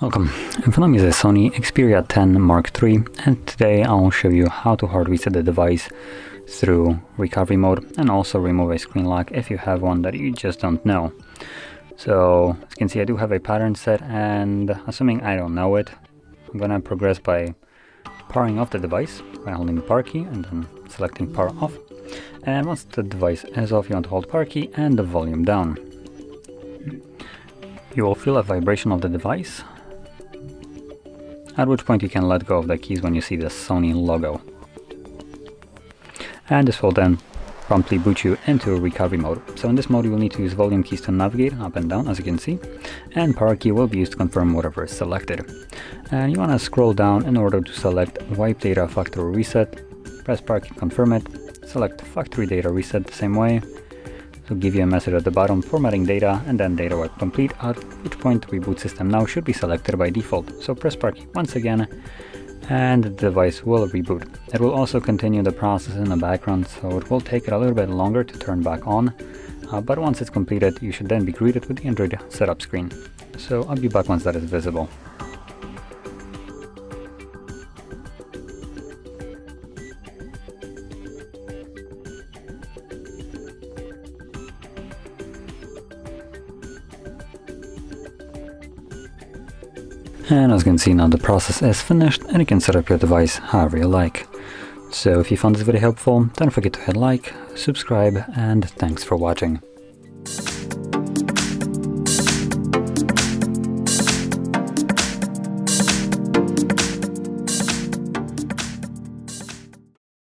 Welcome, in front of me is a Sony Xperia 10 Mark III and today I'll show you how to hard reset the device through recovery mode and also remove a screen lock if you have one that you just don't know. So as you can see I do have a pattern set and assuming I don't know it, I'm gonna progress by powering off the device by holding the power key and then selecting power off. Uh, and once the device is off you want to hold power key and the volume down. You will feel a vibration of the device at which point you can let go of the keys when you see the Sony logo. And this will then promptly boot you into recovery mode. So in this mode you will need to use volume keys to navigate up and down as you can see, and power key will be used to confirm whatever is selected. And you want to scroll down in order to select wipe data factory reset, press power key confirm it, select factory data reset the same way, will give you a message at the bottom formatting data and then data wipe complete at which point reboot system now should be selected by default. So press key once again and the device will reboot. It will also continue the process in the background so it will take it a little bit longer to turn back on uh, but once it's completed you should then be greeted with the Android setup screen. So I'll be back once that is visible. And as you can see now the process is finished and you can set up your device however you like. So if you found this video helpful, don't forget to hit like, subscribe and thanks for watching.